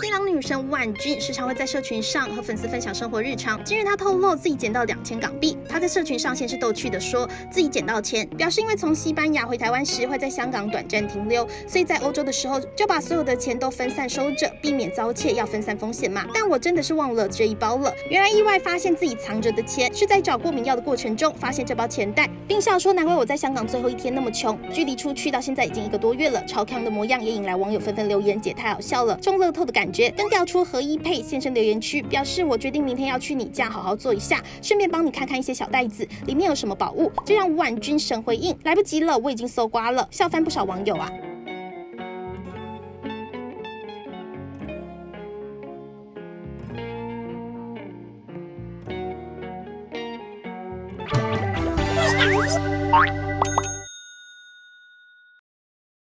新郎女神婉君时常会在社群上和粉丝分享生活日常。今日，她透露自己捡到两千港币。她在社群上先是逗趣的说自己捡到钱，表示因为从西班牙回台湾时会在香港短暂停留，所以在欧洲的时候就把所有的钱都分散收着，避免遭窃，要分散风险嘛。但我真的是忘了这一包了。原来意外发现自己藏着的钱是在找过敏药的过程中发现这包钱袋，并笑说难怪我在香港最后一天那么穷，距离出去到现在已经一个多月了，超康的模样也引来网友纷纷留言，姐太好笑了，中乐透的感觉。跟调出何一佩现身留言区，表示我决定明天要去你家好好做一下，顺便帮你看看一些小袋子里面有什么宝物，这让吴婉君神回应来不及了，我已经搜刮了，笑翻不少网友啊。